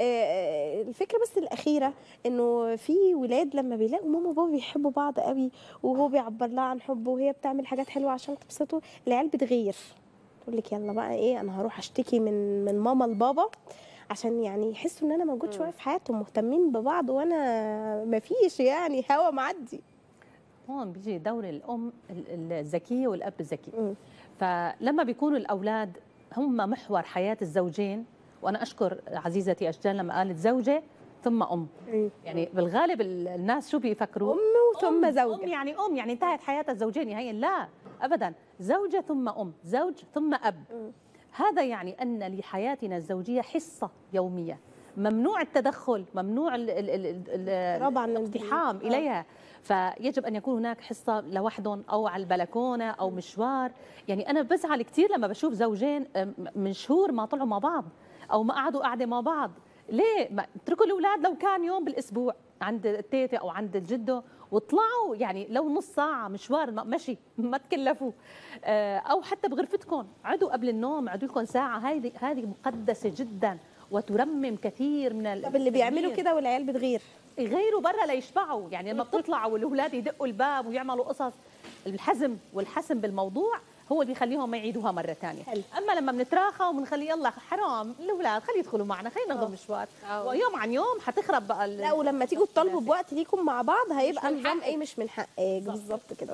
آه، الفكرة بس الأخيرة إنه في ولاد لما بيلاقوا ماما وبابا بيحبوا بعض قوي وهو بيعبر لها عن حبه وهي بتعمل حاجات حلوة عشان تبسطه العيال بتغير. تقول لك يلا بقى إيه أنا هروح أشتكي من من ماما لبابا عشان يعني يحسوا إن أنا موجود شوية في حياتهم مهتمين ببعض وأنا مفيش يعني هوا معدي. هون بيجي دور الأم ال- الذكية والأب الذكي. فلما بيكونوا الأولاد هم محور حياة الزوجين وأنا أشكر عزيزتي اشجان لما قالت زوجة ثم أم. يعني بالغالب ال- الناس شو بيفكروا؟ أم وثم أم زوجة. يعني أم يعني انتهت حياه الزوجين نهائيا. لا ابدا. زوجة ثم أم زوج ثم أب. مم. هذا يعني أن لحياتنا الزوجية حصة يومية. ممنوع التدخل ممنوع ال ال ال ال طبعا الاقتحام آه. إليها. فيجب أن يكون هناك حصة لوحدهم أو على البلكونة أو مشوار. يعني أنا بزعل كثير لما بشوف زوجين أم، من شهور ما طلعوا مع بعض أو ما قعدوا قعده مع بعض. ليه؟ ما اتركوا الأولاد لو كان يوم بالأسبوع عند التيتا أو عند الجدة وطلعوا. يعني لو نص ساعة مشوار مشي ما تكلفوا. آه، أو حتى بغرفتكم عدوا قبل النوم عدوا لكم ساعة. هذه هذه مقدسة جدا. وترمم كثير من طب اللي بيعملوا. كده والعيال بتغير يغيروا برا ليشبعوا يعني لما بتطلعوا والأولاد يدقوا الباب ويعملوا قصص الحزم والحسم بالموضوع هو اللي بيخليهم ما يعيدوها مرة ثانية. أما لما بنتراخى وبنخلي يلا حرام الأولاد خلي يدخلوا معنا خلينا ناخذ آه. مشوار آه. ويوم عن يوم حتخرب بقى لا ولما تيجوا تطالبوا بوقت ليكم مع بعض هيبقى من نظام. إيه مش من حقك بالظبط كده